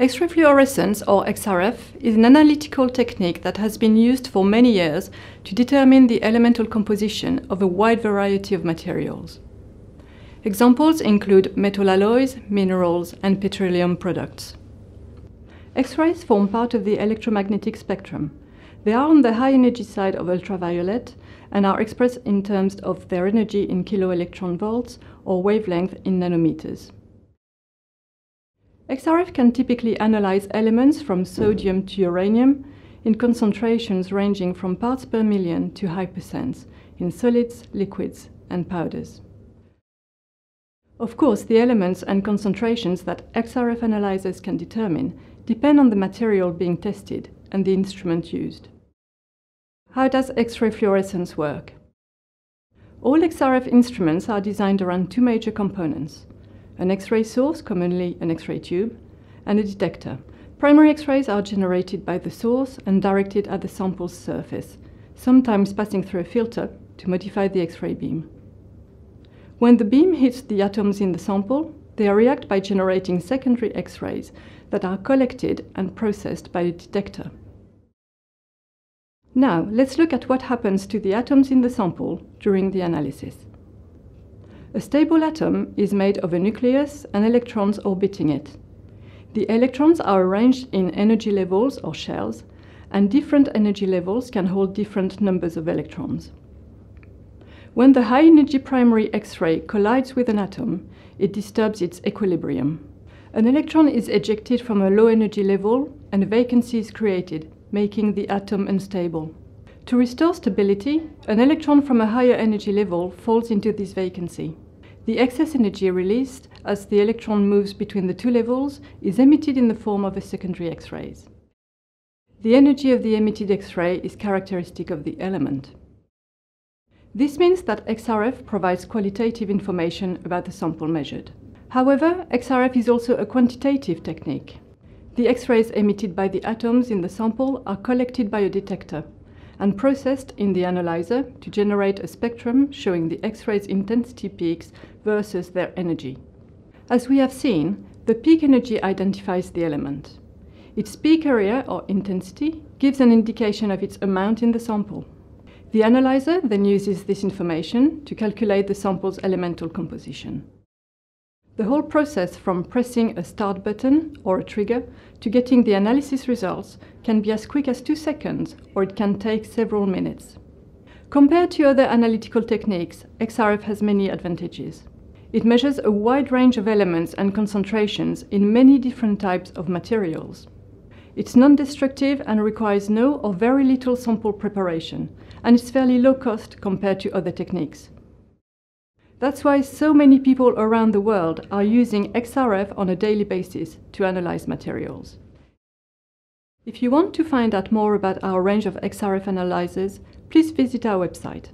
X-ray fluorescence, or XRF, is an analytical technique that has been used for many years to determine the elemental composition of a wide variety of materials. Examples include metal alloys, minerals, and petroleum products. X-rays form part of the electromagnetic spectrum. They are on the high energy side of ultraviolet and are expressed in terms of their energy in kilo-electron volts or wavelength in nanometers. XRF can typically analyze elements from sodium to uranium in concentrations ranging from parts per million to high percents in solids, liquids, and powders. Of course, the elements and concentrations that XRF analyzers can determine depend on the material being tested and the instrument used. How does X-ray fluorescence work? All XRF instruments are designed around two major components an X-ray source, commonly an X-ray tube, and a detector. Primary X-rays are generated by the source and directed at the sample's surface, sometimes passing through a filter to modify the X-ray beam. When the beam hits the atoms in the sample, they react by generating secondary X-rays that are collected and processed by the detector. Now, let's look at what happens to the atoms in the sample during the analysis. A stable atom is made of a nucleus and electrons orbiting it. The electrons are arranged in energy levels or shells, and different energy levels can hold different numbers of electrons. When the high energy primary X-ray collides with an atom, it disturbs its equilibrium. An electron is ejected from a low energy level and a vacancy is created, making the atom unstable. To restore stability, an electron from a higher energy level falls into this vacancy. The excess energy released as the electron moves between the two levels is emitted in the form of a secondary X-rays. The energy of the emitted X-ray is characteristic of the element. This means that XRF provides qualitative information about the sample measured. However, XRF is also a quantitative technique. The X-rays emitted by the atoms in the sample are collected by a detector and processed in the analyzer to generate a spectrum showing the X-rays intensity peaks versus their energy. As we have seen, the peak energy identifies the element. Its peak area or intensity gives an indication of its amount in the sample. The analyzer then uses this information to calculate the sample's elemental composition. The whole process from pressing a start button or a trigger to getting the analysis results can be as quick as two seconds or it can take several minutes. Compared to other analytical techniques, XRF has many advantages. It measures a wide range of elements and concentrations in many different types of materials. It's non-destructive and requires no or very little sample preparation, and it's fairly low cost compared to other techniques. That's why so many people around the world are using XRF on a daily basis to analyze materials. If you want to find out more about our range of XRF analyzers, please visit our website.